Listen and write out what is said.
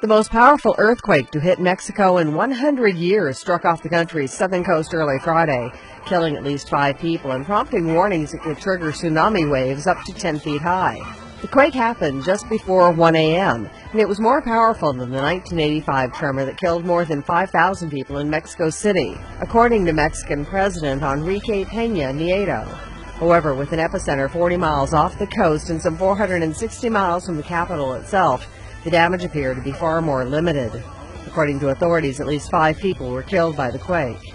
The most powerful earthquake to hit Mexico in 100 years struck off the country's southern coast early Friday, killing at least five people and prompting warnings it could trigger tsunami waves up to 10 feet high. The quake happened just before 1 a.m., and it was more powerful than the 1985 tremor that killed more than 5,000 people in Mexico City, according to Mexican President Enrique Peña Nieto. However, with an epicenter 40 miles off the coast and some 460 miles from the capital itself, the damage appeared to be far more limited. According to authorities, at least five people were killed by the quake.